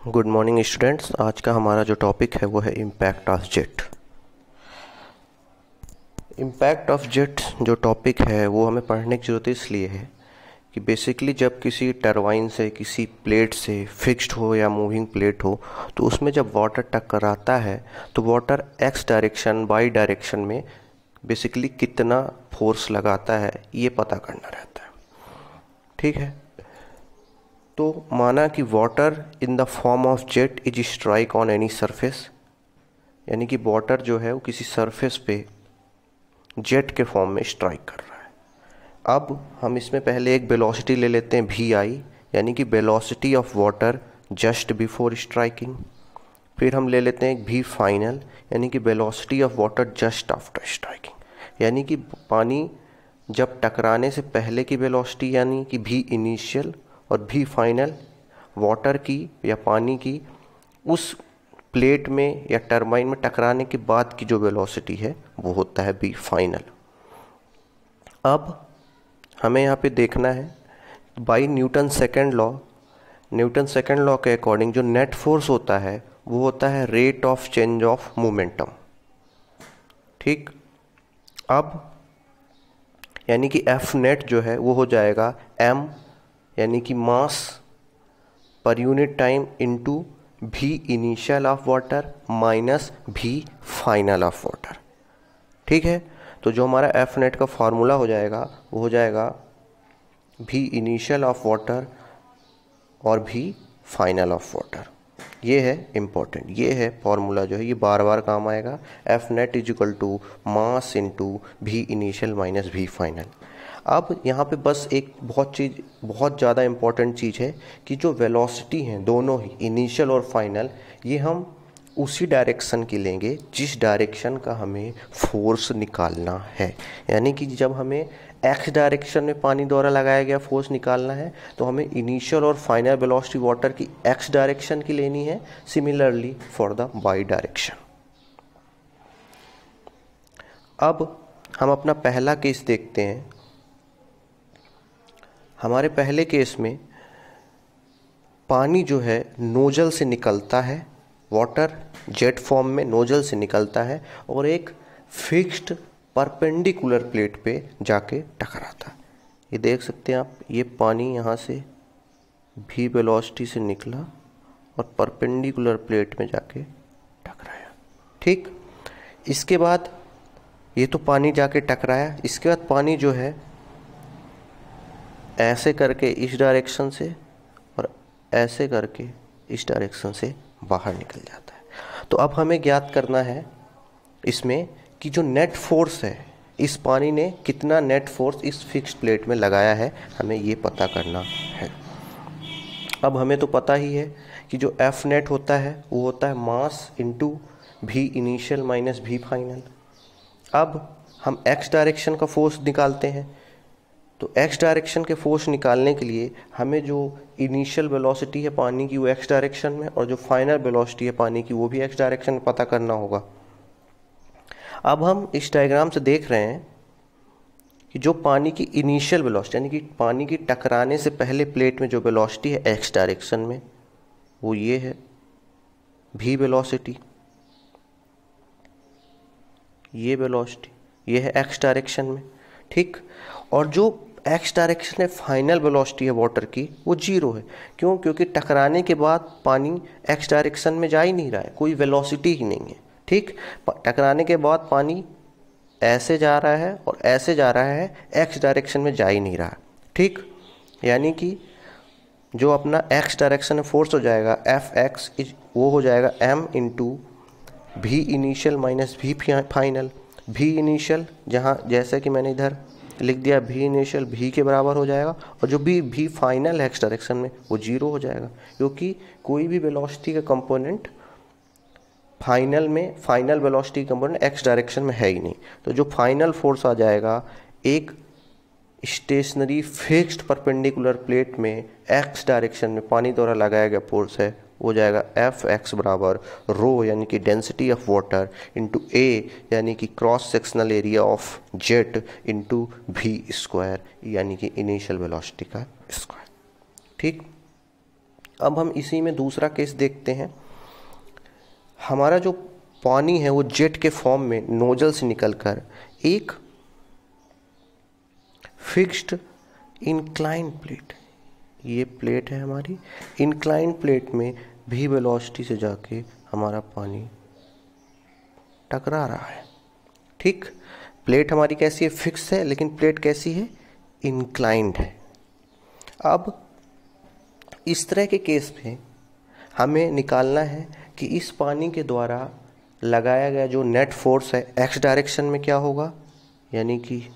Good morning students आज का हमारा जो टॉपिक है, वो है impact of jet impact of jet जो टॉपिक है, वो हमें पढ़ने की ज़रूरत इसलिए है कि बेसिकली जब किसी टरबाइन से, किसी प्लेट से फिक्स्ड हो या मूविंग प्लेट हो तो उसमें जब वाटर टकराता है तो water X direction Y direction में बेसिकली कितना फोर्स लगाता है, ये पता करना रहता है। ठीक है? तो माना कि water in the form of jet is strike on any surface यानी कि वाटर जो है वो किसी सरफेस पे जेट के फॉर्म में स्ट्राइक कर रहा है। अब हम इसमें पहले एक वेलोसिटी ले लेते हैं वी आई यानी कि velocity of water just before striking फिर हम ले लेते हैं एक भी फाइनल यानी कि velocity of water just after striking यानी कि पानी जब टकराने से पहले की वेलोसिटी यानी कि भी इनिशियल और भी फाइनल वाटर की या पानी की, उस प्लेट में या टरबाइन में टकराने के बाद की जो वेलोसिटी है, वो होता है बी फाइनल अब हमें यहाँ पे देखना है by Newton second law Newton second law के अकॉर्डिंग जो नेट फोर्स होता है, वो होता है rate of change of momentum ठीक? अब यानी कि एफ़ नेट जो है, वो हो जाएगा एम यानी कि mass per unit time into V initial of water minus V final of water ठीक है? तो जो हमारा एफ़ नेट का फॉर्मूला हो जाएगा, वो हो जाएगा भी इनिशियल ऑफ़ वाटर और भी फाइनल ऑफ़ वाटर ये है इम्पोर्टेंट ये है फॉर्मूला जो है, ये बार बार काम आएगा। F net is equal to mass into V initial minus V final अब यहाँ पे बस एक बहुत चीज़, बहुत ज़्यादा इंपॉर्टेंट चीज़ है कि जो वेलोसिटी हैं, दोनों ही इनिशियल और फाइनल ये हम उसी डायरेक्शन की लेंगे, जिस डायरेक्शन का हमें फोर्स निकालना है। यानी कि जब हमें एक्स डायरेक्शन में पानी द्वारा लगाया गया फोर्स निकालना है तो हमें इनिशियल और फाइनल वेलोसिटी वाटर की एक्स डायरेक्शन की लेनी है similarly for the Y direction अब हम अपना पहला केस देखते हैं। हमारे पहले केस में पानी जो है नोजल से निकलता है वाटर जेट फॉर्म में नोजल से निकलता है और एक फिक्स्ड परपेंडिकुलर प्लेट पे जाके टकराता है। ये देख सकते हैं आप, ये पानी यहाँ से भी वेलोसिटी से निकला और परपेंडिकुलर प्लेट में जाके टकराया। ठीक? इसके बाद ये तो पानी जाके टकराया। इसके बाद पानी जो है ऐसे करके इस डायरेक्शन से और ऐसे करके इस डायरेक्शन से बाहर निकल जाता है। तो अब हमें ज्ञात करना है इसमें कि जो नेट फोर्स है, इस पानी ने कितना नेट फोर्स इस फिक्स्ड प्लेट में लगाया है, हमें ये पता करना है। अब हमें तो पता ही है कि जो एफ़ नेट होता है, वो होता है mass into V initial minus V final अब हम एक्स डायरेक्शन का फोर्स निकालते हैं। तो एक्स डायरेक्शन के फोर्स निकालने के लिए हमें जो इनिशियल वेलोसिटी है पानी की वो एक्स डायरेक्शन में और जो फाइनल वेलोसिटी है पानी की वो भी एक्स डायरेक्शन में पता करना होगा। अब हम इस डायग्राम से देख रहे हैं कि जो पानी की इनिशियल वेलोसिटी यानी कि पानी की टकराने से पहले प्लेट में जो वेलोसिटी है एक्स डायरेक्शन में, वो ये है भी वेलोसिटी ये वेलोसिटी ये है एक्स डायरेक्शन में, ठीक? और जो एक्स डायरेक्शन है फाइनल वेलोसिटी है वाटर की, वो ज़ीरो है। क्यों? क्योंकि टकराने के बाद पानी एक्स डायरेक्शन में जा ही नहीं रहा है, कोई वेलोसिटी ही नहीं है, ठीक? टकराने के बाद पानी ऐसे जा रहा है और ऐसे जा रहा है, एक्स डायरेक्शन में जा ही नहीं रहा, ठीक? यानी कि जो अपना एक्स डायरेक्शन में फोर्स हो जाएगा, एफ़ एक्स वो हो जाएगा M into V initial minus V final. V initial, जहाँ, जैसे कि मैंने इधर लिख दिया भी इनिशियल भी के बराबर हो जाएगा और जो भी भी फाइनल है एक्स डायरेक्शन में, वो ज़ीरो हो जाएगा। क्योंकि कोई भी वेलोसिटी का कंपोनेंट फाइनल में final velocity component X direction में है ही नहीं। तो जो फाइनल फोर्स आ जाएगा, एक स्टेशनरी फिक्स्ड परपेंडिकुलर प्लेट में एक्स डायरेक्शन में पानी द्वारा लगाया गया फोर्स है हो जाएगा एफ़ एक्स बराबर रो यानी कि density of water into A यानी कि cross sectional area of jet into V square यानी कि इनिशियल वेलोसिटी का स्क्वायर ठीक? अब हम इसी में दूसरा केस देखते हैं। हमारा जो पानी है वो जेट के फॉर्म में नोजल से निकलकर एक फिक्स्ड इंक्लाइन प्लेट ये प्लेट है हमारी। इंक्लाइन प्लेट में भी वेलोसिटी से जाके हमारा पानी टकरा रहा है। ठीक? प्लेट हमारी कैसी है? फिक्स है, लेकिन प्लेट कैसी है? इंक्लाइंड है। अब इस तरह के केस में हमें निकालना है कि इस पानी के द्वारा लगाया गया जो नेट फोर्स है एक्स डायरेक्शन में क्या होगा? यानी कि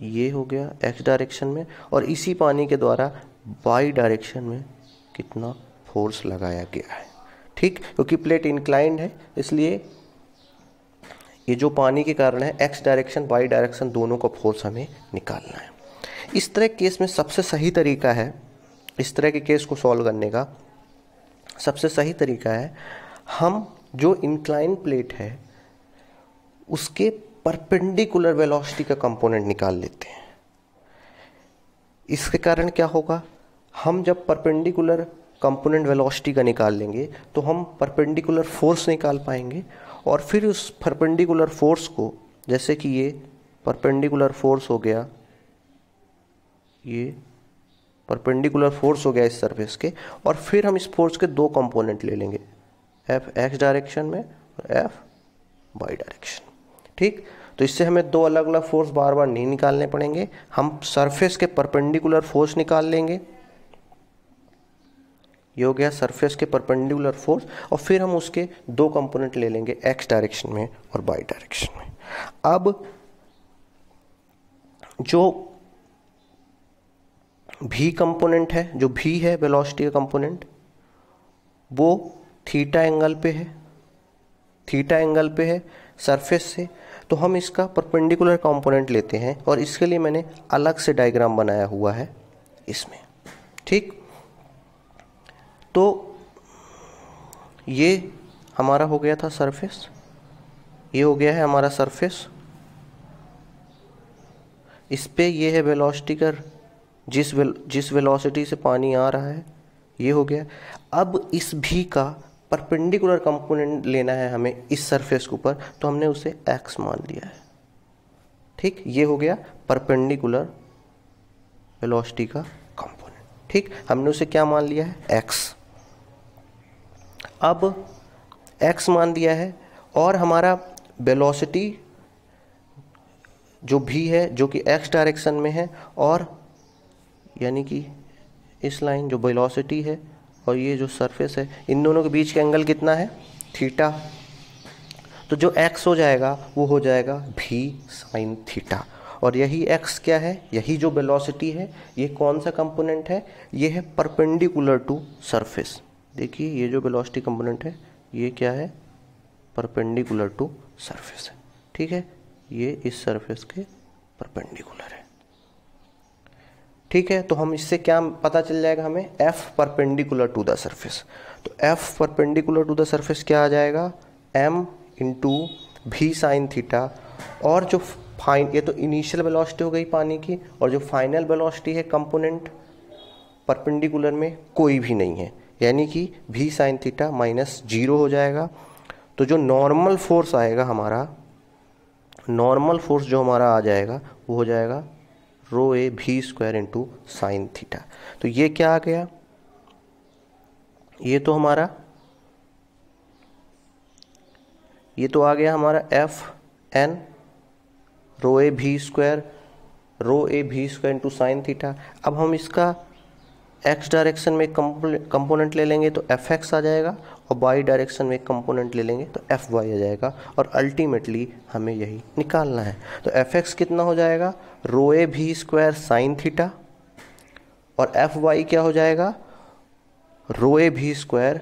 ये हो गया एक्स डायरेक्शन में, और इसी पानी के द्वारा वाई डायरेक्शन में कितना फोर्स लगाया गया है। ठीक? क्योंकि प्लेट इंक्लाइंड है, इसलिए ये जो पानी के कारण है एक्स डायरेक्शन वाई डायरेक्शन दोनों का फोर्स हमें निकालना है। इस तरह केस में सबसे सही तरीका है, इस तरह के केस को सॉल्व करने का, सबसे सही तरीका है, हम जो इंक्लाइन प्लेट है, उसके परपेंडिकुलर वेलोसिटी का कंपोनेंट निकाल लेते हैं। इसके कारण क्या होगा? हम जब परपेंडिकुलर कंपोनेंट वेलोसिटी का निकाल लेंगे तो हम परपेंडिकुलर फोर्स निकाल पाएँगे और फिर उस परपेंडिकुलर फोर्स को, जैसे कि ये परपेंडिकुलर फोर्स हो गया, ये परपेंडिकुलर फोर्स हो गया इस सरफेस के, और फिर हम इस फोर्स के दो कंपोनेंट ले लेंगे एफ़ एक्स डायरेक्शन में और एफ़ वाई डायरेक्शन ठीक? तो इससे हमें दो अलग अलग फोर्स बार बार नहीं निकालने पड़ेंगे, हम सरफेस के परपेंडिकुलर फोर्स निकाल लेंगे ये हो गया सरफेस के परपेंडिकुलर फोर्स और फिर हम उसके दो कंपोनेंट ले लेंगे एक्स डायरेक्शन में और वाई डायरेक्शन में। अब जो भी कंपोनेंट है, जो भी है वेलोसिटी का कंपोनेंट वो थीटा एंगल पे है। थीटा एंगल पे है सरफेस से। तो हम इसका परपेंडिकुलर कंपोनेंट लेते हैं और इसके लिए मैंने अलग से डायग्राम बनाया हुआ है इसमें। ठीक? तो ये हमारा हो गया था सरफेस ये हो गया है हमारा सरफेस इस पे ये है वेलोसिटी कर जिस वेल जिस वेलोसिटी से पानी आ रहा है, ये हो गया। अब इस भी का परपेंडिकुलर कंपोनेंट लेना है हमें इस सरफेस के ऊपर तो हमने उसे एक्स मान लिया है। ठीक, ये हो गया परपेंडिकुलर वेलोसिटी का कंपोनेंट ठीक, हमने उसे क्या मान लिया है? एक्स अब x मान दिया है और हमारा वेलोसिटी जो भी है, जो कि x डायरेक्शन में है और यानी कि इस लाइन जो वेलोसिटी है और ये जो सरफेस है, इन दोनों के बीच का एंगल कितना है? थीटा तो जो x हो जाएगा, वो हो जाएगा भी साइन थीटा और यही x क्या है? यही जो वेलोसिटी है, ये कौन सा कंपोनेंट है? ये है परपेंडिकुलर टू सरफेस देखिए, ये जो वेलोसिटी कंपोनेंट है, ये क्या है? परपेंडिकुलर टू सरफेस है। ठीक है? ये इस सरफेस के परपेंडिकुलर है। ठीक है? तो हम इससे क्या पता चल जाएगा हमें? F perpendicular to the surface तो F perpendicular to the surface क्या आ जाएगा? M into V sine theta और जो फाइन ये तो इनिशियल वेलोसिटी हो गई पानी की, और जो फाइनल वेलोसिटी है कंपोनेंट परपेंडिकुलर में कोई भी नहीं है। यानी कि भी साइन थीटा माइनस ज़ीरो हो जाएगा। तो जो नॉर्मल फोर्स आएगा हमारा नॉर्मल फोर्स जो हमारा आ जाएगा, वो हो जाएगा रो ए भी स्क्वायर इंटू साइन थीटा तो ये क्या आ गया? ये तो हमारा, ये तो आ गया हमारा एफ़ एन रो ए भी स्क्वायर रो ए भी स्क्वायर इंटू साइन थीटा अब हम इसका एक्स डायरेक्शन में कंपोनेंट ले लेंगे तो एफ़ एक्स आ जाएगा और वाई डायरेक्शन में कंपोनेंट ले लेंगे तो एफ़ वाई आ जाएगा और अल्टीमेटली हमें यही निकालना है। तो एफ़ एक्स कितना हो जाएगा? Rho A V square sine theta और एफ़ वाई क्या हो जाएगा? Rho A V square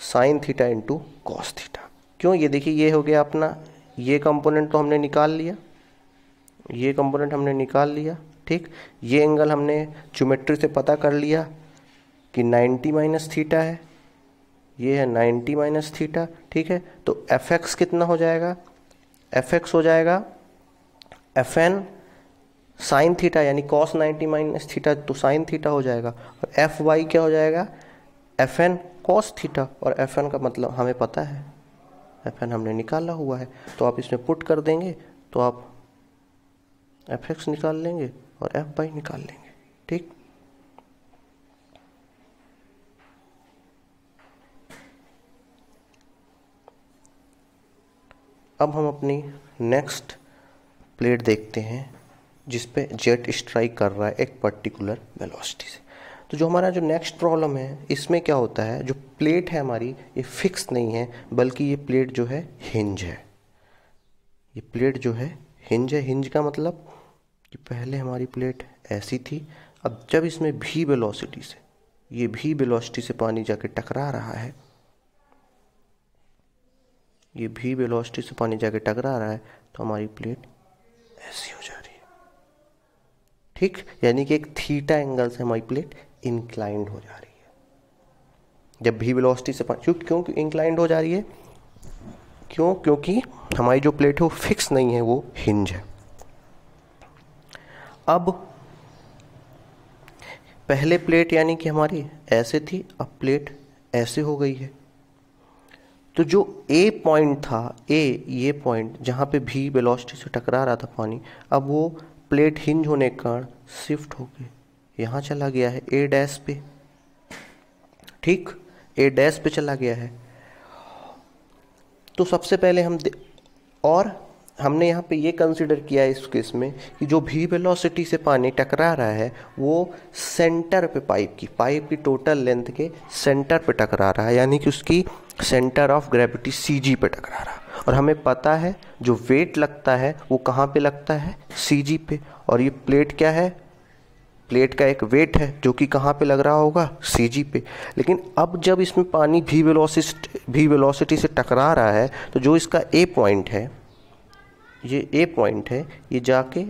sine theta into cos theta. क्यों? ये देखिए, ये हो गया अपना, ये कंपोनेंट तो हमने निकाल लिया, ये कंपोनेंट हमने निकाल लिया। ठीक? ये एंगल हमने ज्योमेट्री से पता कर लिया कि 90 माइनस थीटा है। ये है 90 माइनस थीटा, ठीक है? तो एफ़ एक्स कितना हो जाएगा? एफ़ एक्स हो जाएगा एफ़ एन साइन थीटा, यानी कॉस 90 माइनस थीटा तो साइन थीटा हो जाएगा। और एफ़ वाई क्या हो जाएगा? F N cos theta. और एफ़ एन का मतलब हमें पता है एफ़ एन हमने निकाला हुआ है। तो आप इसमें पुट कर देंगे तो आप एफ़ एक्स निकाल लेंगे। और एफ़ बाई निकाल लेंगे, ठीक? अब हम अपनी नेक्स्ट प्लेट देखते हैं, जिस पे जेट स्ट्राइक कर रहा है एक पर्टिकुलर वेलोसिटी से। तो जो हमारा जो नेक्स्ट प्रॉब्लम है, इसमें क्या होता है? जो प्लेट है हमारी, ये फिक्स नहीं है, बल्कि ये प्लेट जो है हिंज है। ये प्लेट जो है हिंज है। हिंज का मतलब कि पहले हमारी प्लेट ऐसी थी, अब जब इसमें भी वेलोसिटी से, ये भी वेलोसिटी से पानी जाके टकरा रहा है, ये भी वेलोसिटी से पानी जाके टकरा रहा है तो हमारी प्लेट ऐसी हो जा रही है। ठीक? यानी कि एक थीटा एंगल से हमारी प्लेट इंक्लाइंड हो जा रही है। जब भी वेलोसिटी से पानी क्यों क्यों इंक्लाइंड हो जा रही है? क्यों? क्योंकि हमारी जो प्लेट है वो फिक्स नहीं है, वो हिंज है। अब पहले प्लेट यानी कि हमारी ऐसे थी, अब प्लेट ऐसे हो गई है। तो जो ए पॉइंट था ए ये पॉइंट जहाँ पे भी वेलोसिटी से टकरा रहा था पानी, अब वो प्लेट हिंज होने के कारण शिफ्ट हो गए यहाँ चला गया है ए डैश पे। ठीक ए डैश पे चला गया है। तो सबसे पहले हम और हमने यहाँ पे ये कंसिडर किया है इस केस में कि जो भी वेलोसिटी से पानी टकरा रहा है, वो सेंटर पे पाइप की पाइप की टोटल लेंथ के सेंटर पे टकरा रहा है, यानी कि उसकी centre of gravity C G पे टकरा रहा है। और हमें पता है जो वेट लगता है, वो कहाँ पे लगता है? सी जी पे। और ये प्लेट क्या है? प्लेट का एक वेट है, जो कि कहाँ पे लग रहा होगा? सी जी पे। लेकिन अब जब इसमें पानी भी भी वेलोसिटी से टकरा रहा है तो जो इसका ए पॉइंट है ये ए पॉइंट है, ये जाके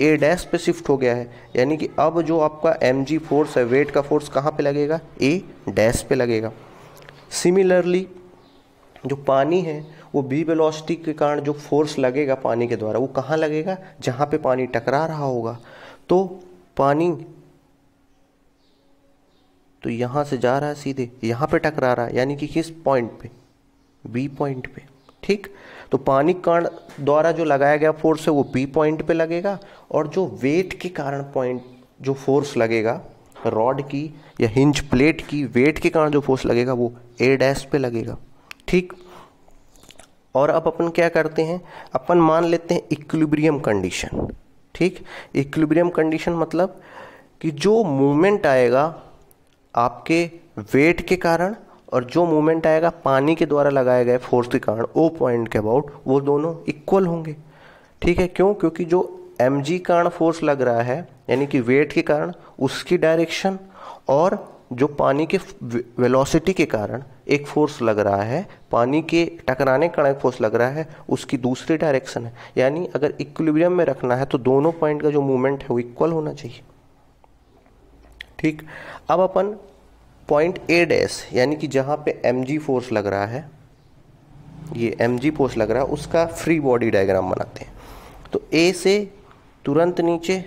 ए डैश पे शिफ्ट हो गया है। यानी कि अब जो आपका एम जी फोर्स है वेट का फोर्स कहाँ पे लगेगा? ए डैश पे लगेगा। सिमिलरली जो पानी है, वो बी वेलोसिटी के कारण जो फोर्स लगेगा पानी के द्वारा, वो कहाँ लगेगा? जहाँ पे पानी टकरा रहा होगा। तो पानी तो यहाँ से जा रहा है सीधे, यहाँ पे टकरा रहा है, यानी कि किस पॉइंट पे? बी पॉइंट पे। ठीक? तो पानी कण द्वारा जो लगाया गया फोर्स है वो बी पॉइंट पे लगेगा और जो वेट के कारण पॉइंट जो फोर्स लगेगा रॉड की या हिंज प्लेट की वेट के कारण जो फोर्स लगेगा वो ए डैश पे लगेगा। ठीक? और अब अपन क्या करते हैं? अपन मान लेते हैं इक्विलिब्रियम कंडीशन ठीक? इक्विलिब्रियम कंडीशन मतलब कि जो मूवमेंट आएगा आपके वेट के कारण और जो मूवमेंट आएगा, पानी के द्वारा लगाए गए फोर्स के कारण ओ पॉइंट के अबाउट वो दोनों इक्वल होंगे। ठीक है? क्यों? क्योंकि जो एम जी कारण फोर्स लग रहा है, यानी कि वेट के कारण, उसकी डायरेक्शन और जो पानी के वेलोसिटी के कारण एक फोर्स लग रहा है, पानी के टकराने का एक फोर्स लग रहा है, उसकी दूसरी डायरेक्शन है। यानी अगर इक्विलिब्रियम में रखना है तो दोनों पॉइंट का जो मूवमेंट है, वो इक्वल होना चाहिए। ठीक? अब अपन पॉइंट ए डैश, यानी कि जहाँ पे एम जी फोर्स लग रहा है, ये एम जी फोर्स लग रहा है, उसका फ्री बॉडी डायग्राम बनाते हैं। तो ए से तुरंत नीचे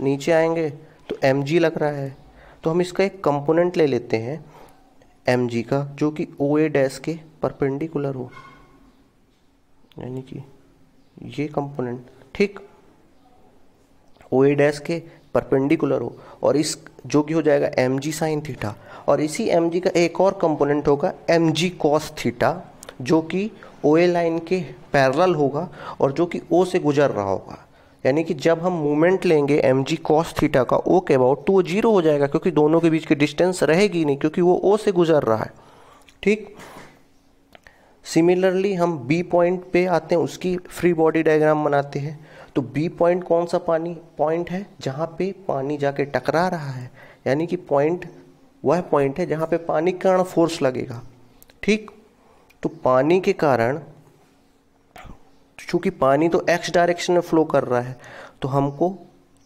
नीचे आएँगे तो एम जी लग रहा है। तो हम इसका एक कंपोनेंट ले लेते हैं एम जी का, जो कि ओ ए डैश के परपेंडिकुलर हो। यानी कि ये कंपोनेंट ठीक? ओ ए डैश के परपेंडिकुलर हो और इस जो कि हो जाएगा एम जी साइन थीटा और इसी एम जी का एक और कंपोनेंट होगा एम जी कॉस थीटा जो कि ओ ए लाइन के पैरल होगा और जो कि ओ से गुजर रहा होगा। यानी कि जब हम मूवमेंट लेंगे एम जी कॉस थीटा का ओ के अबाउट तो वो ज़ीरो हो जाएगा, क्योंकि दोनों के बीच की डिस्टेंस रहेगी नहीं, क्योंकि वो ओ से गुजर रहा है। ठीक? सिमिलरली हम बी पॉइंट पे आते हैं, उसकी फ्री बॉडी डायग्राम बनाते हैं। तो बी पॉइंट कौन सा पानी पॉइंट है जहाँ पे पानी जाके टकरा रहा है। यानी कि पॉइंट वह पॉइंट है जहाँ पे पानी के कारण फोर्स लगेगा। ठीक? तो पानी के कारण, चूँकि पानी तो एक्स डायरेक्शन में फ्लो कर रहा है तो हमको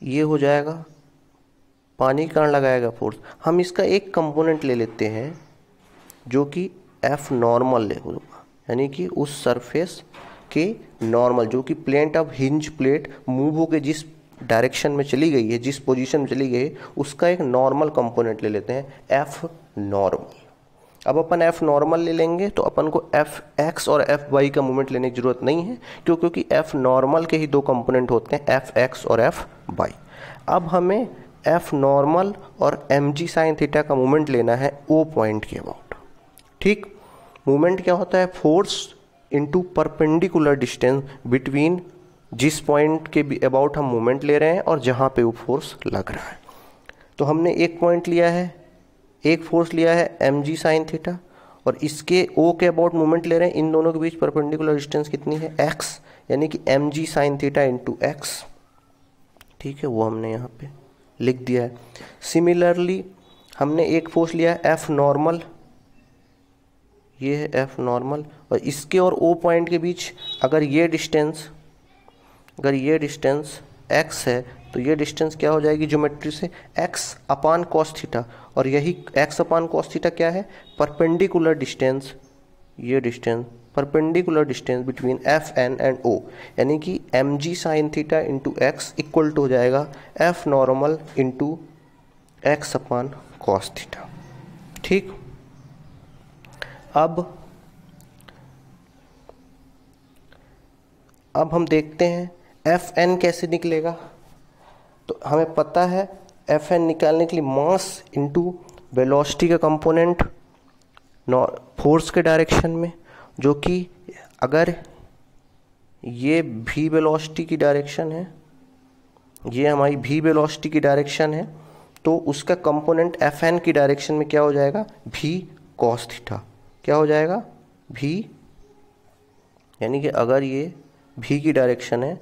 ये हो जाएगा, पानी के कारण लगाएगा फोर्स हम इसका एक कंपोनेंट ले लेते हैं, जो कि एफ़ नॉर्मल होगा यानी कि उस सरफेस के नॉर्मल जो कि plate of hinge plate move होकर जिस डायरेक्शन में चली गई है, जिस पोजीशन में चली गई है, उसका एक नॉर्मल कंपोनेंट ले लेते हैं एफ़ नॉर्मल अब अपन एफ़ नॉर्मल ले लेंगे तो अपन को एफ़ एक्स और एफ़ वाई का मूवमेंट लेने की ज़रूरत नहीं है, क्यों? क्योंकि एफ़ नॉर्मल के ही दो कंपोनेंट होते हैं एफ़ एक्स और एफ़ वाई अब हमें एफ़ नॉर्मल और एम जी साइन थीटा का मूवमेंट लेना है ओ पॉइंट के अबाउट ठीक? मूवमेंट क्या होता है? Force into perpendicular distance between जिस पॉइंट के अबाउट हम मूवमेंट ले रहे हैं और जहाँ पे वो फोर्स लग रहा है। तो हमने एक पॉइंट लिया है, एक फोर्स लिया है एम जी साइन थीटा और इसके ओ के अबाउट मूवमेंट ले रहे हैं। इन दोनों के बीच परपेंडिकुलर डिस्टेंस कितनी है? एक्स यानी कि M G sine theta into X ठीक है, वो हमने यहाँ पे लिख दिया है। सिमिलरली हमने एक फोर्स लिया है एफ़ नॉर्मल ये है एफ़ नॉर्मल और इसके और ओ पॉइंट के बीच अगर ये डिस्टेंस अगर ये डिस्टेंस एक्स है तो ये डिस्टेंस क्या हो जाएगी ज्योमेट्री से? एक्स अपान कॉस थीटा और यही एक्स अपान कॉस थीटा क्या है? परपेंडिकुलर डिस्टेंस ये distance perpendicular distance between F N and O यानी कि M G sine theta into X equal to हो जाएगा F normal into X upon cos theta ठीक? अब अब हम देखते हैं एफ़ एन कैसे निकलेगा? तो हमें पता है एफ़ एन निकालने के लिए मास इंटू वेलोसिटी का कंपोनेंट फोर्स के डायरेक्शन में, जो कि अगर ये भी वेलोसिटी की डायरेक्शन है, ये हमारी भी वेलोसिटी की डायरेक्शन है तो उसका कंपोनेंट एफ़ एन की डायरेक्शन में क्या हो जाएगा? भी कॉस थीटा क्या हो जाएगा? भी। यानी कि अगर ये भी की डायरेक्शन है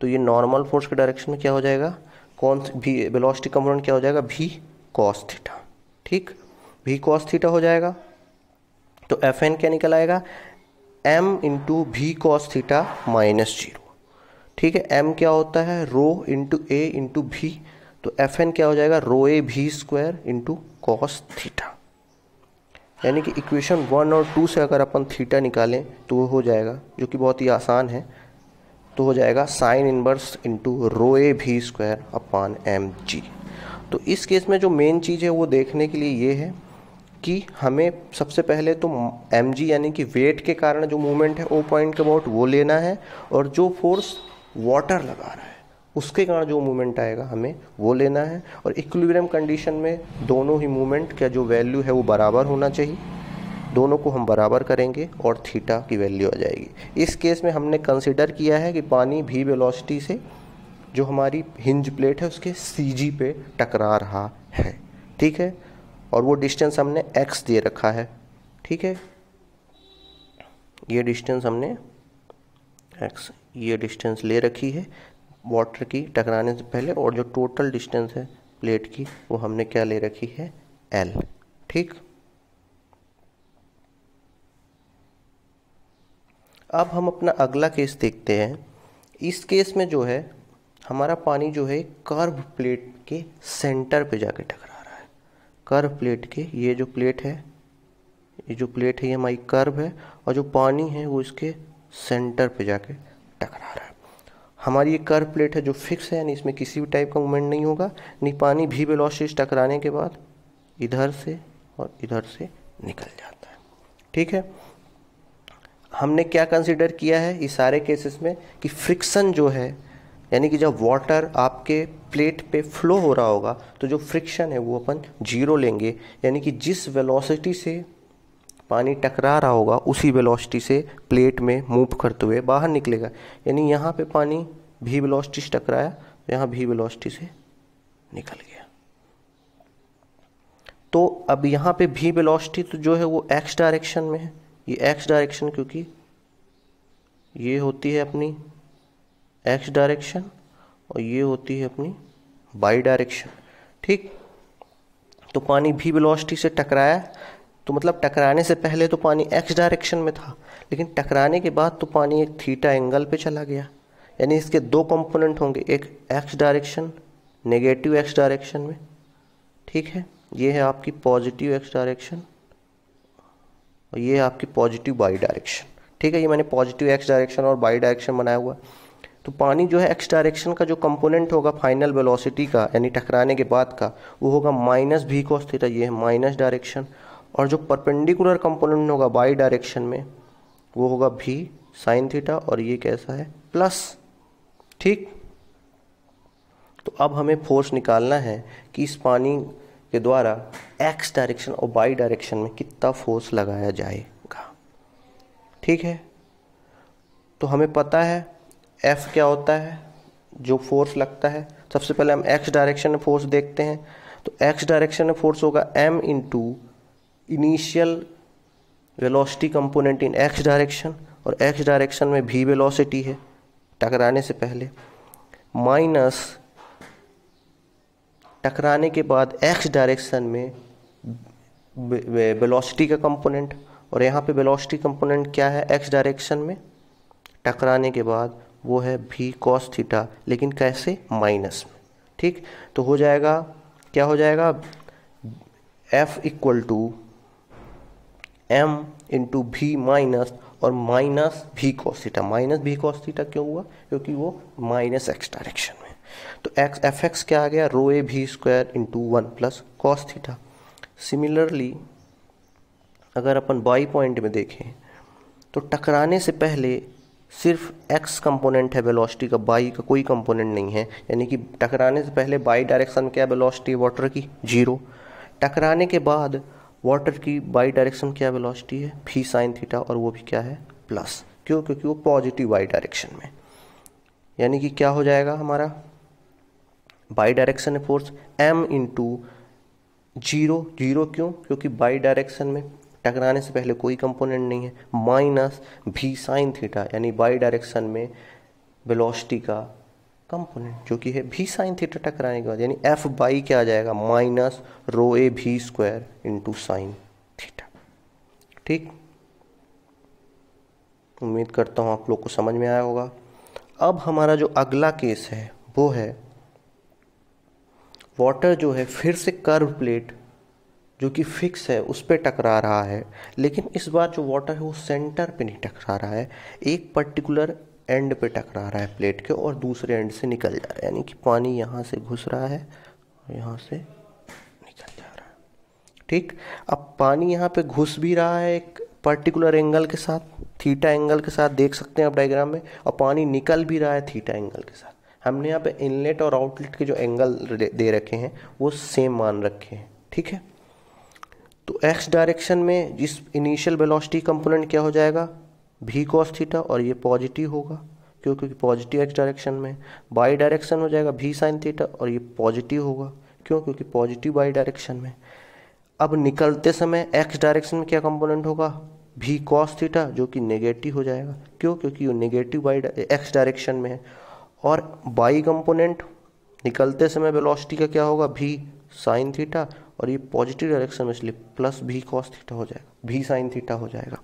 तो ये नॉर्मल फोर्स के डायरेक्शन में क्या हो जाएगा? कौन भी वेलोसिटी कंपोनेंट क्या हो जाएगा? भी कॉस थीटा ठीक? भी कॉस थीटा हो जाएगा। तो एफ़ एन क्या निकल आएगा? M into V cos theta minus zero ठीक है? एम क्या होता है? रो इंटू ए इंटू भी तो एफ़ एन क्या हो जाएगा? रो ए भी स्क्वायर इंटू कॉस थीटा यानी कि इक्वेशन वन और टू से अगर अपन थीटा निकालें तो वो हो जाएगा, जो कि बहुत ही आसान है तो हो जाएगा sine inverse into rho A V square upon M G तो इस केस में जो मेन चीज़ है, वो देखने के लिए ये है कि हमें सबसे पहले तो एम जी यानी कि वेट के कारण जो मूवमेंट है ओ पॉइंट के अबाउट वो लेना है, और जो फोर्स वाटर लगा रहा है उसके कारण जो मूवमेंट आएगा हमें, वो लेना है। और इक्विलिब्रियम कंडीशन में दोनों ही मूवमेंट का जो वैल्यू है, वो बराबर होना चाहिए। दोनों को हम बराबर करेंगे और थीटा की वैल्यू आ जाएगी। इस केस में हमने कंसिडर किया है कि पानी भी वेलोसिटी से जो हमारी हिंज प्लेट है, उसके सीजी पे टकरा रहा है। ठीक है? और वो डिस्टेंस हमने एक्स दे रखा है। ठीक है? ये डिस्टेंस हमने एक्स ये डिस्टेंस ले रखी है। वाटर की टकराने से पहले और जो टोटल डिस्टेंस है प्लेट की, वो हमने क्या ले रखी है? एल ठीक? अब हम अपना अगला केस देखते हैं। इस केस में जो है, हमारा पानी जो है कर्व प्लेट के सेंटर पे जाके टकरा रहा है। कर्व प्लेट के, ये जो प्लेट है, ये जो प्लेट है, ये हमारी कर्व है और जो पानी है, वो इसके सेंटर पे जाके टकरा रहा है। हमारी ये कर्व प्लेट है जो फिक्स है, यानी इसमें किसी भी टाइप का मूवमेंट नहीं होगा। नहीं पानी भी वेलोसिटी टकराने के बाद इधर से और इधर से निकल जाता है। ठीक है? हमने क्या कंसिडर किया है इस सारे केसेस में कि फ्रिक्शन जो है, यानी कि जब वाटर आपके प्लेट पे फ्लो हो रहा होगा तो जो फ्रिक्शन है वो अपन ज़ीरो लेंगे। यानी कि जिस वेलोसिटी से पानी टकरा रहा होगा, उसी वेलोसिटी से प्लेट में मूव करते हुए बाहर निकलेगा। यानी यहाँ पे पानी भी वेलोसिटी से टकराया तो यहाँ भी वेलोसिटी से निकल गया। तो अब यहाँ पे भी वेलोसिटी तो जो है वो एक्स डायरेक्शन में है। ये एक्स डायरेक्शन क्योंकि ये होती है अपनी एक्स डायरेक्शन और ये होती है अपनी बाई डायरेक्शन ठीक? तो पानी भी वेलोसिटी से टकराया तो मतलब टकराने से पहले तो पानी एक्स डायरेक्शन में था, लेकिन टकराने के बाद तो पानी एक थीटा एंगल पे चला गया। यानी इसके दो कंपोनेंट होंगे, एक X direction negative X direction में। ठीक है? ये है आपकी पॉजिटिव एक्स डायरेक्शन और ये है आपकी पॉजिटिव बाई डायरेक्शन ठीक है? ये मैंने पॉजिटिव एक्स डायरेक्शन और बाई डायरेक्शन बनाया हुआ। तो पानी जो है एक्स डायरेक्शन का जो कंपोनेंट होगा फाइनल वेलोसिटी का, यानी टकराने के बाद का, वो होगा माइनस भी कॉस थीटा ये है माइनस डायरेक्शन और जो परपेंडिकुलर कंपोनेंट होगा बाई डायरेक्शन में, वो होगा भी साइन थीटा और ये कैसा है? प्लस ठीक? तो अब हमें फोर्स निकालना है कि इस पानी के द्वारा एक्स डायरेक्शन और बाई डायरेक्शन में कितना फोर्स लगाया जाएगा। ठीक है? तो हमें पता है एफ़ क्या होता है, जो फोर्स लगता है। सबसे पहले हम एक्स डायरेक्शन में फोर्स देखते हैं। तो एक्स डायरेक्शन में फोर्स होगा M into initial velocity component in X direction और एक्स डायरेक्शन में भी वेलोसिटी है, टकराने से पहले। माइनस टकराने के बाद एक्स डायरेक्शन में वेलोसिटी का कंपोनेंट और यहाँ पे वेलोसिटी कंपोनेंट क्या है एक्स डायरेक्शन में? टकराने के बाद वो है भी कॉस थीटा लेकिन कैसे? माइनस में। ठीक? तो हो जाएगा, क्या हो जाएगा? F equal to M into V minus और minus V cos theta minus V cos theta क्यों हुआ? क्योंकि वो माइनस एक्स डायरेक्शन में तो एक्स एफ़ एक्स क्या आ गया? Rho A V square into one plus cos theta similarly अगर अपन बाई पॉइंट में देखें तो टकराने से पहले सिर्फ़ एक्स कंपोनेंट है वेलोसिटी का बाई का कोई कंपोनेंट नहीं है। यानी कि टकराने से पहले बाई डायरेक्शन क्या है? वेलोसिटी वाटर की ज़ीरो टकराने के बाद वाटर की बाई डायरेक्शन क्या वेलोसिटी है? फ़ी साइन थीटा और वो भी क्या है? प्लस क्यों? क्योंकि वो पॉजिटिव बाई डायरेक्शन में यानी कि क्या हो जाएगा हमारा? Y direction force M into zero zero क्यों? क्योंकि बाई डायरेक्शन में टकराने से पहले कोई कंपोनेंट नहीं है। माइनस भी साइन थीटा यानी बाई डायरेक्शन में वेलोसिटी का कंपोनेंट जो कि है भी साइन थीटा टकराने के बाद, यानी एफ़ बाई क्या आ जाएगा? माइनस रो ए भी स्क्वायर इंटू साइन थीटा ठीक? उम्मीद करता हूँ आप लोग को समझ में आया होगा। अब हमारा जो अगला केस है, वो है वाटर जो है फिर से कर्व प्लेट जो कि फिक्स है, उस पर टकरा रहा है। लेकिन इस बार जो वाटर है, वो सेंटर पे नहीं टकरा रहा है। एक पर्टिकुलर एंड पे टकरा रहा है प्लेट के और दूसरे एंड से निकल जा रहा है। यानी कि पानी यहाँ से घुस रहा है और यहाँ से निकल जा रहा है। ठीक? अब पानी यहाँ पे घुस भी रहा है एक पर्टिकुलर एंगल के साथ थीटा एंगल के साथ, देख सकते हैं आप डायग्राम में, और पानी निकल भी रहा है थीटा एंगल के साथ। हमने यहाँ पे इनलेट और आउटलेट के जो एंगल दे रखे हैं, वो सेम मान रखे हैं। ठीक है? तो एक्स डायरेक्शन में जिस इनिशियल वेलोसिटी कंपोनेंट क्या हो जाएगा? भी कॉस थीटा और ये पॉजिटिव होगा क्यों क्योंकि पॉजिटिव एक्स डायरेक्शन में बाई डायरेक्शन हो जाएगा, भी साइन थीटा और ये पॉजिटिव होगा। क्यों? क्योंकि पॉजिटिव बाई डायरेक्शन में। अब निकलते समय एक्स डायरेक्शन में क्या कंपोनेंट होगा? भी कॉस थीटा जो कि नेगेटिव हो जाएगा। क्यों? क्योंकि वो नेगेटिव बाई एक्स डायरेक्शन में है। और बाई कंपोनेंट निकलते समय वेलोसिटी का क्या होगा? भी साइन थीटा और ये पॉजिटिव डायरेक्शन में, इसलिए प्लस भी कॉस थीटा हो जाएगा। भी साइन थीटा हो जाएगा।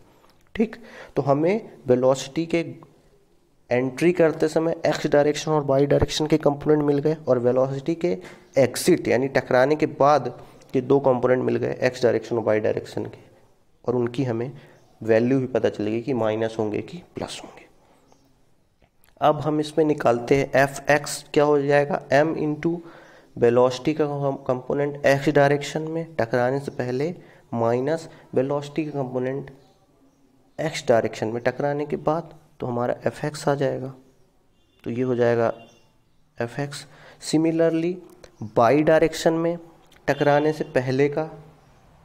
ठीक? तो हमें वेलोसिटी के एंट्री करते समय एक्स डायरेक्शन और वाई डायरेक्शन के कंपोनेंट मिल गए और वेलोसिटी के एग्जिट यानी टकराने के बाद के दो कंपोनेंट मिल गए एक्स डायरेक्शन और वाई डायरेक्शन के। और उनकी हमें वैल्यू भी पता चलेगी कि माइनस होंगे कि प्लस होंगे। अब हम इसमें निकालते हैं एफ़ एक्स क्या हो जाएगा? एम इंटू वेलोसिटी का कंपोनेंट एक्स डायरेक्शन में टकराने से पहले माइनस वेलोसिटी का कंपोनेंट एक्स डायरेक्शन में टकराने के बाद तो हमारा एफ़ एक्स आ जाएगा। तो ये हो जाएगा F X similarly Y direction में टकराने से पहले का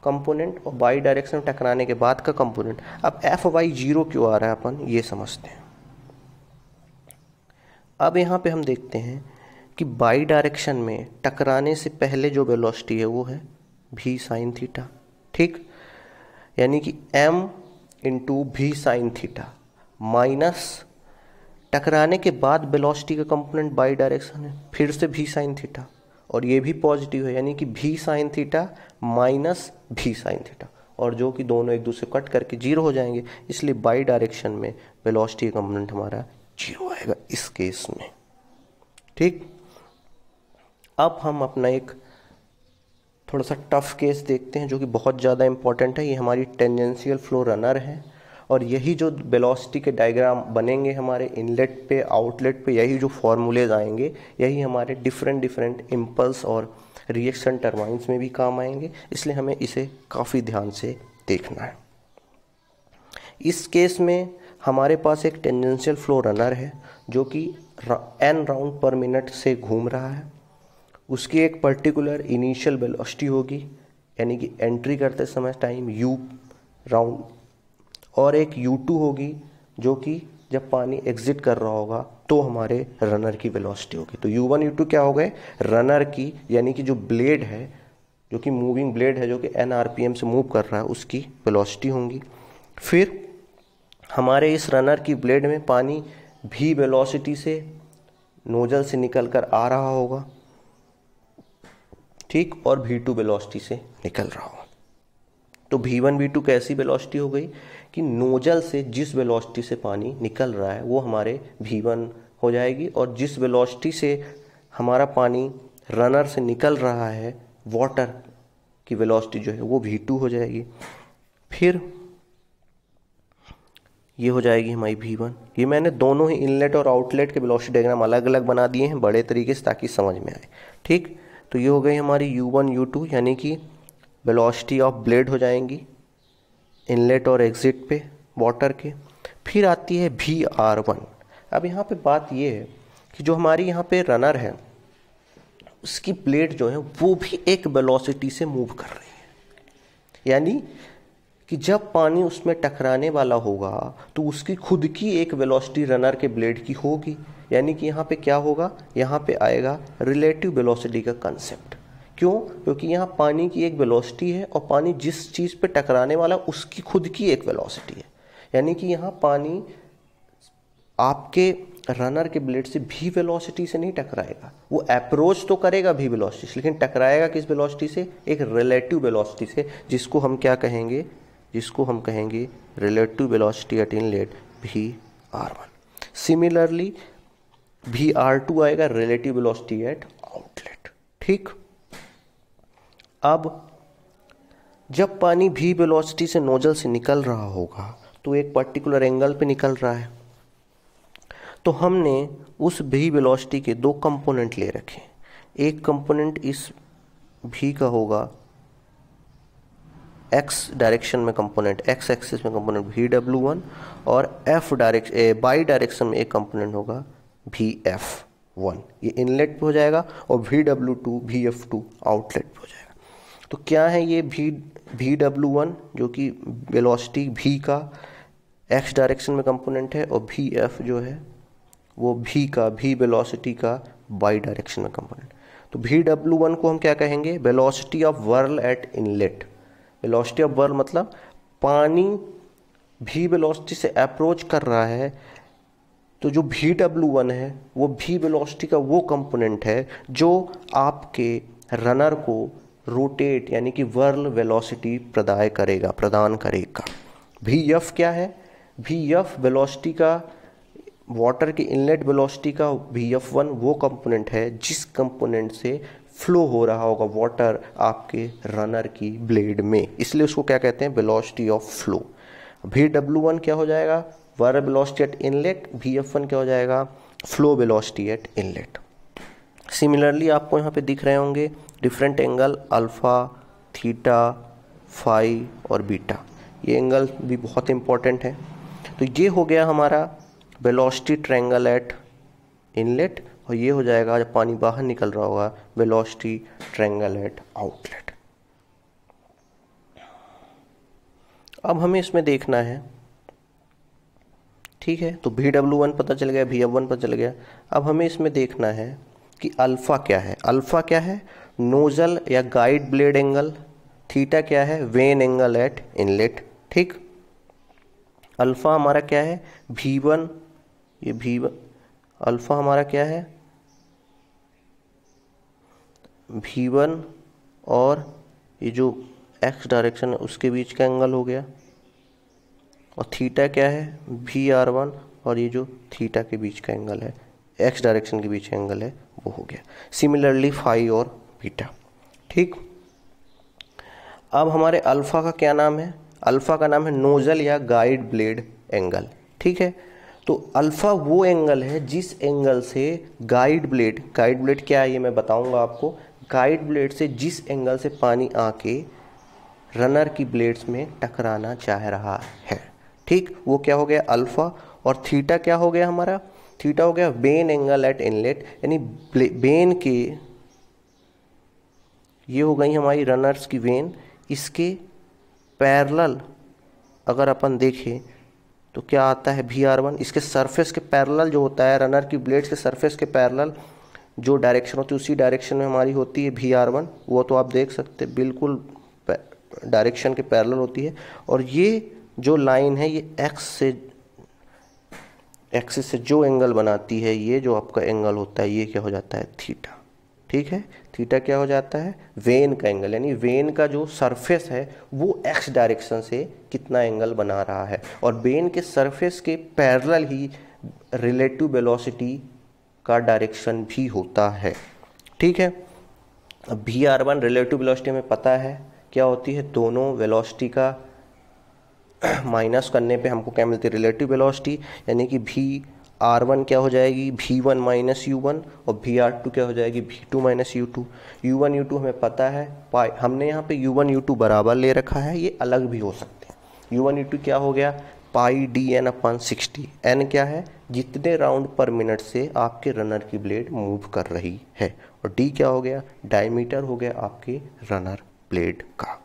कंपोनेंट और बाई डायरेक्शन में टकराने के बाद का कंपोनेंट अब एफ़ वाई ज़ीरो क्यों आ रहा है अपन? ये समझते हैं। अब यहाँ पे हम देखते हैं कि बाई डायरेक्शन में टकराने से पहले जो वेलोसिटी है वो है भी साइन थीटा ठीक? यानी कि m into V sine theta minus टकराने के बाद वेलोसिटी का कंपोनेंट बाई डायरेक्शन है, फिर से भी साइन थीटा और ये भी पॉजिटिव है, यानी कि V sine theta minus V sine theta और जो कि दोनों एक दूसरे कट करके ज़ीरो हो जाएँगे, इसलिए बाई डायरेक्शन में वेलोसिटी का कंपोनेंट हमारा ज़ीरो आएगा इस केस में। ठीक? अब हम अपना एक थोड़ा सा टफ केस देखते हैं जो कि बहुत ज़्यादा इंपॉर्टेंट है। ये हमारी टेंजेंशियल फ्लो रनर है और यही जो वेलोसिटी के डायग्राम बनेंगे हमारे इनलेट पे आउटलेट पे, यही जो फॉर्मूलेज आएँगे, यही हमारे डिफरेंट डिफरेंट इम्पल्स और रिएक्शन टर्बाइंस में भी काम आएँगे। इसलिए हमें इसे काफ़ी ध्यान से देखना है। इस केस में हमारे पास एक टेंजेंशियल फ्लो रनर है जो कि एन राउंड पर मिनट से घूम रहा है। उसकी एक पर्टिकुलर इनिशियल वेलोसिटी होगी, यानी कि एंट्री करते समय टाइम यू राउंड और एक यू टू होगी, जो कि जब पानी एग्जिट कर रहा होगा तो हमारे रनर की वेलोसिटी होगी। तो यू वन यू टू क्या हो गए? रनर की, यानी कि जो ब्लेड है, जो कि मूविंग ब्लेड है, जो कि एन आर पी एम से मूव कर रहा है, उसकी वेलोसिटी होंगी। फिर हमारे इस रनर की ब्लेड में पानी भी वेलोसिटी से नोजल से निकल कर आ रहा होगा। ठीक और भी टू वेलोसिटी से निकल रहा होगा तो वी वन वी टू कैसी वेलोसिटी हो गई कि नोजल से जिस वेलोसिटी से पानी निकल रहा है, वो हमारे वी वन हो जाएगी और जिस वेलोसिटी से हमारा पानी रनर से निकल रहा है वाटर की वेलोसिटी जो है, वो वी टू हो जाएगी। फिर ये हो जाएगी हमारी वी वन ये मैंने दोनों ही इनलेट और आउटलेट के वेलोसिटी डायग्राम अलग अलग बना दिए हैं, बड़े तरीके से ताकि समझ में आए। ठीक? तो ये हो गई हमारी यू वन यू टू यानी कि वेलोसिटी ऑफ़ ब्लेड हो जाएँगी इनलेट और एग्जिट पे वाटर के। फिर आती है वी आर वन अब यहाँ पे बात ये है कि जो हमारी यहाँ पे रनर है, उसकी प्लेट जो है, वो भी एक वेलोसिटी से मूव कर रही है। यानी कि जब पानी उसमें टकराने वाला होगा तो उसकी खुद की एक वेलोसिटी रनर के ब्लेड की होगी। यानी कि यहाँ पे क्या होगा? यहाँ पे आएगा रिलेटिव वेलोसिटी का कंसेप्ट क्यों? क्योंकि यहाँ पानी की एक वेलोसिटी है और पानी जिस चीज़ पे टकराने वाला उसकी खुद की एक वेलोसिटी है। यानी कि यहाँ पानी आपके रनर के ब्लेड से भी वेलोसिटी से नहीं टकराएगा। वो अप्रोच तो करेगा भी वेलोसिटी से, लेकिन टकराएगा किस वेलोसिटी से? एक रिलेटिव वेलोसिटी से, जिसको हम क्या कहेंगे? जिसको हम कहेंगे relative velocity at inlet V R one similarly V R two आएगा रिलेटिव वेलोसिटी एट आउटलेट ठीक? अब, जब पानी भी वेलोसिटी से नोजल से निकल रहा होगा तो एक पर्टिकुलर एंगल पे निकल रहा है। तो हमने उस भी वेलोसिटी के दो कंपोनेंट ले रखे एक कंपोनेंट इस भी का होगा एक्स डायरेक्शन में कंपोनेंट एक्स एक्सिस में कंपोनेंट वी डब्ल्यू वन और एफ़ डायरेक्शन बाई डायरेक्शन में एक कंपोनेंट होगा। वी एफ़ वन ये इनलेट पे हो जाएगा और V W two V F two outlet पे हो जाएगा। तो क्या है ये वी वी डब्ल्यू वन जो कि वेलोसिटी भी का एक्स डायरेक्शन में कंपोनेंट है और वी एफ़ जो है, वो भी का भी वेलोसिटी का वाई डायरेक्शन में कंपोनेंट तो वी डब्ल्यू वन को हम क्या कहेंगे? Velocity of whirl at inlet velocity of whirl मतलब पानी भी वेलोसिटी से अप्रोच कर रहा है तो जो भी डब्ल्यू वन है, वो भी वेलोसिटी का वो कंपोनेंट है जो आपके रनर को रोटेट यानी कि वर्ल वेलोसिटी प्रदाय करेगा, प्रदान करेगा। भी यफ क्या है? भी यफ वेलोसिटी का वाटर की इनलेट वेलोसिटी का भी एफ़ वन वो कंपोनेंट है जिस कंपोनेंट से फ्लो हो रहा होगा वाटर आपके रनर की ब्लेड में। इसलिए उसको क्या कहते हैं? Velocity of flow V W one क्या हो जाएगा? Whirl velocity at inlet V F one क्या हो जाएगा? Flow velocity at inlet similarly आपको यहाँ पे दिख रहे होंगे different angle alpha theta phi और बीटा ये एंगल भी बहुत इंपॉर्टेंट है. तो ये हो गया हमारा वेलोसिटी ट्रैंगल एट इनलेट और ये हो जाएगा, जब पानी बाहर निकल रहा होगा वेलोसिटी ट्रैंगल एट आउटलेट अब हमें इसमें देखना है ठीक है? तो भी डब्ल्यू वन पता चल गया वी एफ़ वन पता चल गया। अब हमें इसमें देखना है कि अल्फ़ा क्या है। अल्फ़ा क्या है? नोजल या गाइड ब्लेड एंगल थीटा क्या है? वेन एंगल एट इनलेट ठीक? अल्फ़ा हमारा क्या है? वी वन ये वी वन अल्फ़ा हमारा क्या है? वी वन और ये जो एक्स डायरेक्शन है, उसके बीच का एंगल हो गया। और थीटा क्या है? वी आर वन और ये जो थीटा के बीच का एंगल है एक्स डायरेक्शन के बीच एंगल है, वो हो गया। सिमिलरली फाई और बीटा ठीक? अब हमारे अल्फ़ा का क्या नाम है? अल्फ़ा का नाम है नोजल या गाइड ब्लेड एंगल ठीक है? तो अल्फ़ा वो एंगल है जिस एंगल से गाइड ब्लेड गाइड ब्लेड क्या है ये मैं बताऊँगा आपको। गाइड ब्लेड से जिस एंगल से पानी आके रनर की ब्लेड्स में टकराना चाह रहा है। ठीक, वो क्या हो गया? अल्फ़ा। और थीटा क्या हो गया हमारा? थीटा हो गया बेन एंगल एट इनलेट, यानी बेन के, ये हो गई हमारी रनर्स की वेन। इसके पैरल अगर अपन देखें तो क्या आता है? V R one. इसके सरफेस के पैरल जो होता है, रनर की ब्लेड्स के सरफेस के पैरल जो डायरेक्शन होती है, उसी डायरेक्शन में हमारी होती है वी आर वन। वो तो आप देख सकते बिल्कुल डायरेक्शन के पैरल होती है। और ये जो लाइन है, ये एक्स से एक्सिस से जो एंगल बनाती है, ये जो आपका एंगल होता है, ये क्या हो जाता है? थीटा ठीक है? थीटा क्या हो जाता है? वेन का एंगल यानी वेन का जो सरफेस है, वो एक्स डायरेक्शन से कितना एंगल बना रहा है। और वेन के सरफेस के पैरेलल ही रिलेटिव वेलोसिटी का डायरेक्शन भी होता है। ठीक है? अब V R one relative velocity हमें पता है, क्या होती है? दोनों वेलोसिटी का माइनस करने पे हमको क्या मिलती है? रिलेटिव वेलोसिटी यानी कि भी आर वन क्या हो जाएगी? भी वन माइनस यू वन और भी आर टू क्या हो जाएगी? V two minus U two U one U two हमें पता है पाई हमने यहाँ पे यू वन यू टू बराबर ले रखा है, ये अलग भी हो सकते हैं। यू वन यू टू क्या हो गया? Pi D N upon sixty N क्या है? जितने राउंड पर मिनट से आपके रनर की ब्लेड मूव कर रही है। और डी क्या हो गया? डायमीटर हो गया आपके रनर ब्लेड का।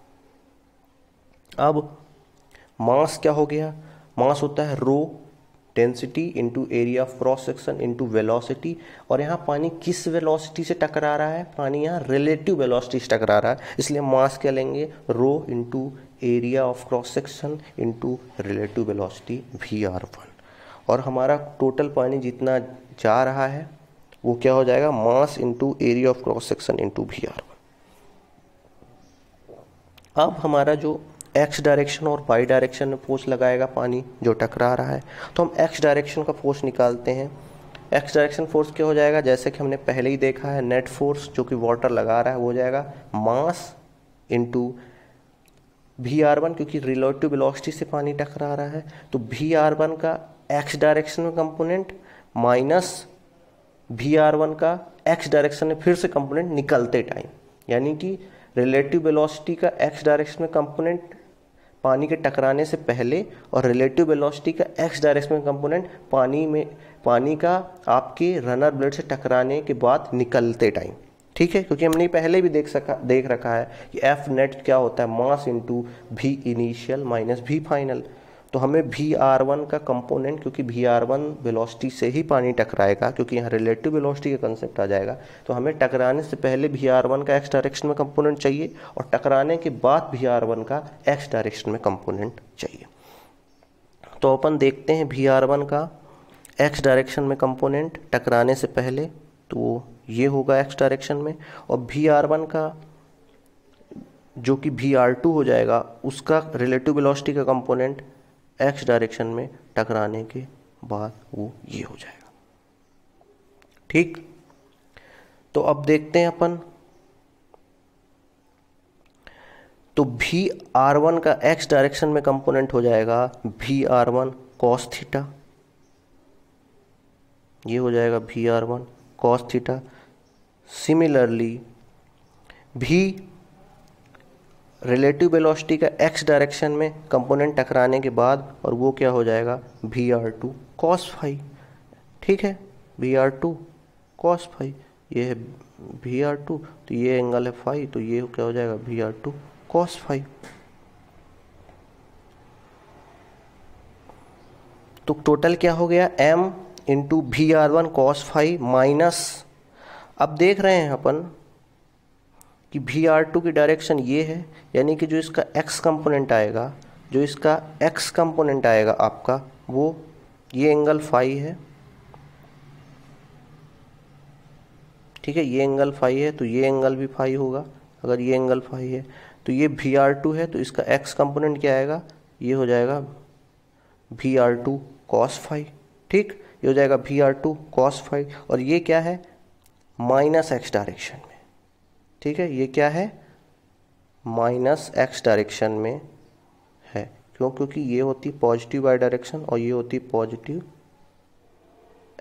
अब मास क्या हो गया? मास होता है rho density into area of cross section into velocity और यहाँ पानी किस वेलोसिटी से टकरा रहा है? पानी यहाँ रिलेटिव वेलोसिटी से टकरा रहा है। इसलिए मास क्या लेंगे? Rho into area of cross section into relative velocity V R one और हमारा टोटल पानी जितना जा रहा है, वो क्या हो जाएगा? Mass into area of cross section into V R one अब हमारा जो एक्स डायरेक्शन और वाई डायरेक्शन में फोर्स लगाएगा पानी जो टकरा रहा है। तो हम एक्स डायरेक्शन का फोर्स निकालते हैं। एक्स डायरेक्शन फोर्स क्या हो जाएगा? जैसे कि हमने पहले ही देखा है नेट फोर्स जो कि वाटर लगा रहा है, वो हो जाएगा mass into V R one क्योंकि रिलेटिव वेलोसिटी से पानी टकरा रहा है। तो वी आर वन का एक्स डायरेक्शन में component minus V R one का एक्स डायरेक्शन में फिर से कंपोनेंट निकलते टाइम यानी कि रिलेटिव वेलोसिटी का एक्स डायरेक्शन में कंपोनेंट पानी के टकराने से पहले और रिलेटिव वेलोसिटी का एक्स डायरेक्शन में कंपोनेंट पानी में, पानी का आपके रनर ब्लेड से टकराने के बाद निकलते टाइम ठीक है? क्योंकि हमने पहले भी देख सका, देख रखा है कि एफ़ नेट क्या होता है? Mass into V initial minus V final तो हमें वी आर वन का कंपोनेंट क्योंकि वी आर वन वेलोसिटी से ही पानी टकराएगा, क्योंकि यहाँ रिलेटिव वेलोसिटी का कंसेप्ट आ जाएगा तो हमें टकराने से पहले वी आर वन का एक्स डायरेक्शन में कंपोनेंट चाहिए और टकराने के बाद वी आर वन का एक्स डायरेक्शन में कंपोनेंट चाहिए। तो अपन देखते हैं वी आर वन का एक्स डायरेक्शन में कंपोनेंट टकराने से पहले तो ये होगा एक्स डायरेक्शन में, और वी आर वन का जो कि वी आर टू हो जाएगा, उसका रिलेटिव वेलोसिटी का कंपोनेंट एक्स डायरेक्शन में टकराने के बाद वो ये हो जाएगा। ठीक? तो अब देखते हैं अपन। तो भी आर वन का एक्स डायरेक्शन में कंपोनेंट हो जाएगा V are one cos theta ये हो जाएगा V R one cos theta similarly V relative velocity का एक्स डायरेक्शन में कंपोनेंट टकराने के बाद और वो क्या हो जाएगा? V R two cos phi ठीक है? V R two cos phi ये है वी आर टू तो ये एंगल है फाइव तो ये क्या हो जाएगा? V R two cos five तो टोटल क्या हो गया? M into V R one cos five minus अब देख रहे हैं अपन कि वी आर टू की डायरेक्शन ये है, यानी कि जो इसका एक्स कंपोनेंट आएगा, जो इसका एक्स कंपोनेंट आएगा आपका, वो ये एंगल फाइव है। ठीक है, ये एंगल फाइव है तो ये एंगल भी फाइव होगा, अगर ये एंगल फाइव है तो ये वी आर टू है तो इसका एक्स कंपोनेंट क्या आएगा? ये हो जाएगा V R two cos five ठीक, ये हो जाएगा V R two cos five और ये क्या है? माइनस एक्स डायरेक्शन ठीक है, ये क्या है? माइनस एक्स डायरेक्शन में है। क्यों? क्योंकि ये होती पॉजिटिव वाई डायरेक्शन और ये होती पॉजिटिव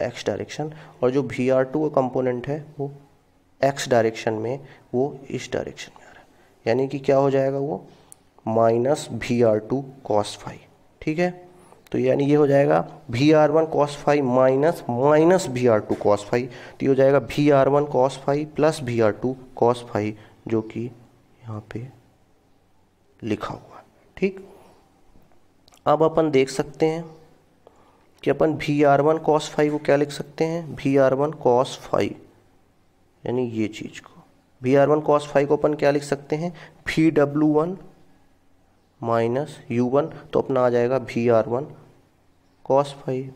एक्स डायरेक्शन। और जो वी आर टू का कंपोनेंट है, वो एक्स डायरेक्शन में, वो इस डायरेक्शन में आ रहा है। यानी कि क्या हो जाएगा वो? Minus V R two cos five ठीक है? तो यानी ये हो जाएगा V R one cos five minus minus V R two cos five तो ये हो जाएगा V R one cos five plus V R two cos five जो कि यहाँ पे लिखा हुआ ठीक? अब अपन देख सकते हैं कि अपन V R one cos five को क्या लिख सकते हैं? V R one cos five यानी ये चीज़ को। V R one cos five को अपन क्या लिख सकते हैं? V W one minus U one तो अपना आ जाएगा V R one, cos five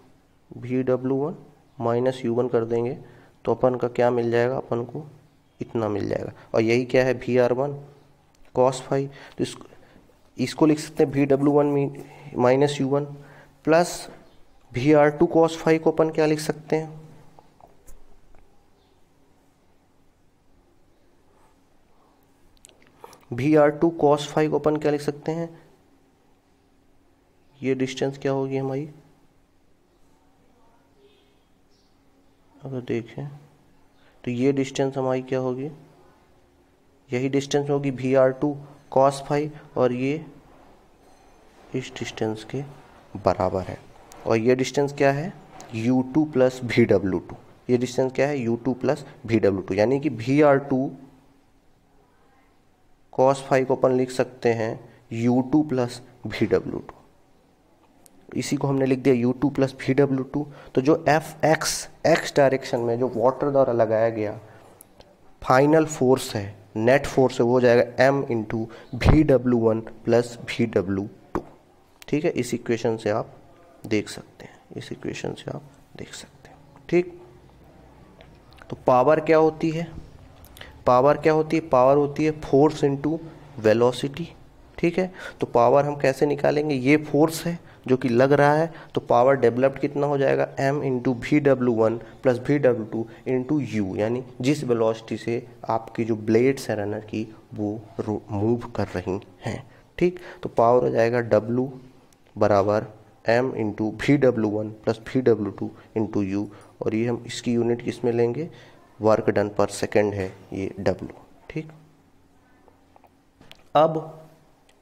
V W one, minus U one कर देंगे तो अपन का क्या मिल जाएगा? अपन को इतना मिल जाएगा। और यही क्या है? V R one, cos five तो इसको इसको लिख सकते हैं V W one minus U one, plus V R two, cos five को अपन क्या लिख सकते हैं? V R two cos five अपन क्या लिख सकते हैं? ये डिस्टेंस क्या होगी हमारी? अगर देखें तो ये डिस्टेंस हमारी क्या होगी? यही डिस्टेंस होगी V R two cos five और ये इस डिस्टेंस के बराबर है। और ये डिस्टेंस क्या है? U2 two plus V W two ये डिस्टेंस क्या है? U2 two plus V W two यानी कि V R two cos five को अपन लिख सकते हैं U two plus V W two इसी को हमने लिख दिया U two plus V W two तो जो एफ़ एक्स एक्स डायरेक्शन में जो वाटर द्वारा लगाया गया फाइनल फोर्स है नेट फोर्स है, वो हो जाएगा M into V W one plus V W two ठीक है? इस इक्वेशन से आप देख सकते हैं। इस इक्वेशन से आप देख सकते हैं। ठीक? तो पावर क्या होती है? पावर क्या होती है? पावर होती है फोर्स इंटू वेलोसिटी। ठीक है? तो पावर हम कैसे निकालेंगे? ये फोर्स है जो कि लग रहा है तो पावर डेवलप्ड कितना हो जाएगा? M into V W one plus V W two into U यानी जिस वेलोसिटी से आपकी जो ब्लेड्स है रनर की, वो मूव कर रही हैं। ठीक? तो पावर हो जाएगा w बराबर m into V W one plus V W two into U और ये हम इसकी यूनिट किसमें लेंगे? वर्क डन पर सेकेंड है ये W, ठीक? अब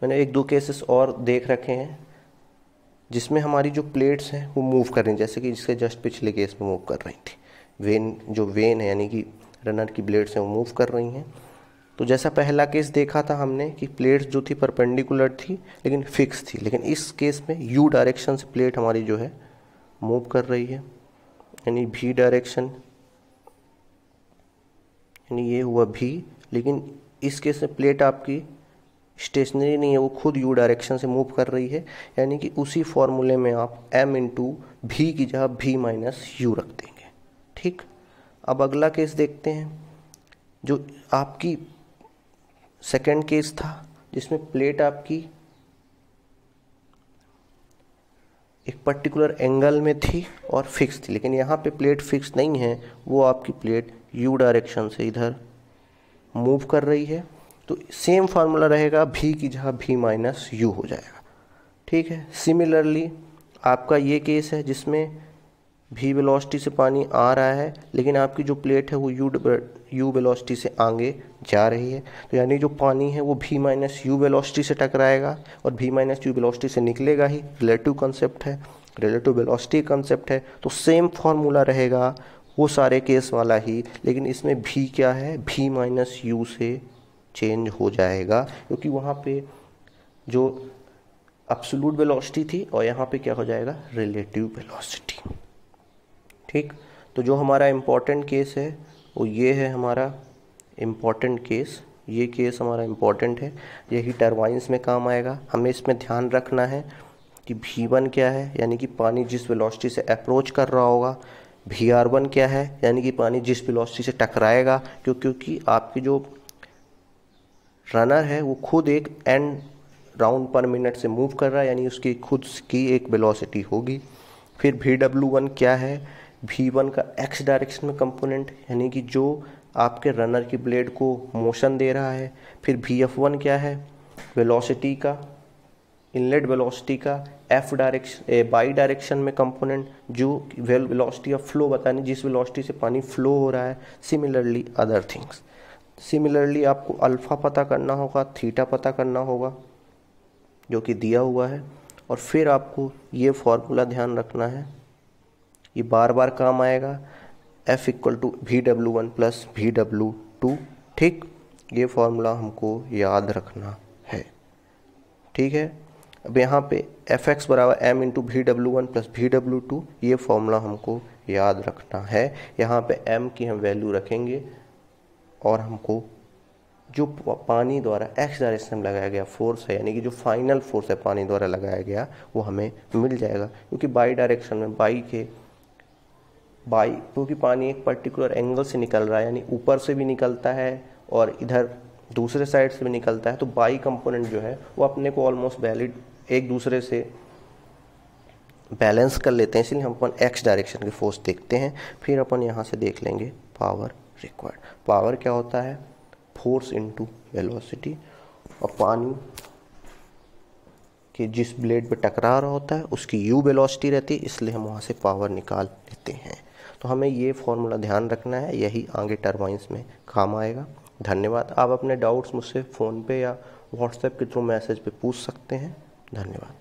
मैंने एक दो केसेस और देख रखे हैं, जिसमें हमारी जो प्लेट्स हैं, वो मूव कर रही हैं, जैसे कि जिसके जस्ट पिछले केस में मूव कर रही थी। वेन जो वेन है, यानी कि रनर की ब्लेड्स हैं, वो मूव कर रही हैं। तो जैसा पहला केस देखा था हमने कि प्लेट्स जो थी परपेंडिकुलर थी, लेकिन फिक्स थी। लेकिन इस केस में यू डायरेक्शन से प्लेट हमारी जो है मूव कर रही है। यानी भी डायरेक्शन यानी ये हुआ भी, लेकिन इस केस में प्लेट आपकी स्टेशनरी नहीं है, वो खुद यू डायरेक्शन से मूव कर रही है। यानी कि उसी फॉर्मूले में आप एम इंटू भी की जगह भी माइनस यू रख देंगे। ठीक? अब अगला केस देखते हैं, जो आपकी सेकेंड केस था, जिसमें प्लेट आपकी एक पर्टिकुलर एंगल में थी और फिक्स थी। लेकिन यहाँ पे प्लेट फिक्स नहीं है, वो आपकी प्लेट यू डायरेक्शन से इधर मूव कर रही है तो सेम फार्मूला रहेगा भी की जगह भी माइनस यू हो जाएगा। ठीक है? सिमिलरली आपका ये केस है जिसमें भी वेलोसिटी से पानी आ रहा है, लेकिन आपकी जो प्लेट है वो यू यू वेलोसिटी से आगे जा रही है। तो यानी जो पानी है वो भी माइनस यू वेलोसिटी से टकराएगा और भी माइनस यू वेलोसिटी से निकलेगा ही। रिलेटिव कंसेप्ट है रिलेटिव वेलोसिटी कंसेप्ट है तो सेम फार्मूला रहेगा वो सारे केस वाला ही, लेकिन इसमें भी क्या है? भी माइनस यू से चेंज हो जाएगा, क्योंकि वहाँ पे जो अब्सोलूट वेलोसिटी थी, और यहाँ पे क्या हो जाएगा? रिलेटिव वेलोसिटी ठीक? तो जो हमारा इम्पोर्टेंट केस है, वो ये है हमारा इम्पोर्टेंट केस ये केस हमारा इम्पोर्टेंट है. यही टर्बाइंस में काम आएगा. हमें इसमें ध्यान रखना है कि भी वन क्या है? यानी कि पानी जिस वेलोसिटी से अप्रोच कर रहा होगा वी आर वन क्या है? यानी कि पानी जिस वेलोसिटी से टकराएगा, क्यों क्योंकि आपकी जो रनर है, वो खुद एक एंड राउंड पर मिनट से मूव कर रहा है, यानी उसकी खुद की एक वेलोसिटी होगी। फिर वी डब्ल्यू वन क्या है? वी वन का एक्स डायरेक्शन में कंपोनेंट यानी कि जो आपके रनर की ब्लेड को मोशन दे रहा है। फिर वी एफ़ वन क्या है? वेलोसिटी का। इनलेट वेलोसिटी का एफ़ डायरेक्शन बाई डायरेक्शन में कंपोनेंट जो वेलोसिटी ऑफ़ फ्लो बतानी जिस वेलोसिटी से पानी फ्लो हो रहा है सिमिलरली अदर थिंग्स सिमिलरली आपको अल्फ़ा पता करना होगा थीटा पता करना होगा, जो कि दिया हुआ है। और फिर आपको ये फॉर्मूला ध्यान रखना है। ये बार बार काम आएगा। F equal to V W one plus V W two ठीक? ये फॉर्मूला हमको याद रखना है। ठीक है? अब यहाँ पे एफ़ एक्स बराबर M into V W one plus V W two ये फॉर्मूला हमको याद रखना है। यहाँ पे एम की हम वैल्यू रखेंगे और हमको जो पानी द्वारा एक्स डायरेक्शन में लगाया गया फोर्स है, यानी कि जो फाइनल फोर्स है पानी द्वारा लगाया गया, वो हमें मिल जाएगा। क्योंकि बाई डायरेक्शन में बाई के बाई क्योंकि पानी एक पर्टिकुलर एंगल से निकल रहा है, यानी ऊपर से भी निकलता है और इधर दूसरे साइड से भी निकलता है तो बाई कंपोनेंट जो है, वो अपने को ऑलमोस्ट वैलिड एक दूसरे से बैलेंस कर लेते हैं, इसलिए हम अपन एक्स डायरेक्शन की फोर्स देखते हैं, फिर अपन यहाँ से देख लेंगे पावर रिक्वायर्ड पावर क्या होता है? फोर्स इनटू वेलोसिटी और पानी के जिस ब्लेड पे टकरा रहा होता है, उसकी यू वेलोसिटी रहती है, इसलिए हम वहाँ से पावर निकाल लेते हैं। तो हमें ये फॉर्मूला ध्यान रखना है, यही आगे टर्बाइंस में काम आएगा। धन्यवाद। आप अपने डाउट्स मुझसे फ़ोन पे या व्हाट्सएप के थ्रू मैसेज पे पूछ सकते हैं। धन्यवाद।